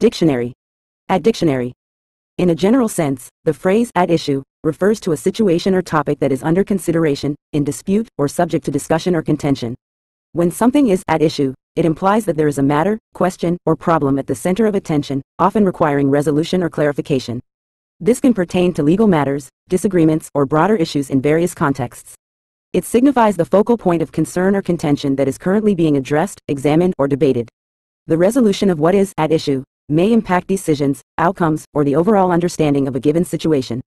Dictionary. At dictionary. In a general sense, the phrase at issue refers to a situation or topic that is under consideration, in dispute, or subject to discussion or contention. When something is at issue, it implies that there is a matter, question, or problem at the center of attention, often requiring resolution or clarification. This can pertain to legal matters, disagreements, or broader issues in various contexts. It signifies the focal point of concern or contention that is currently being addressed, examined, or debated. The resolution of what is at issue may impact decisions, outcomes, or the overall understanding of a given situation.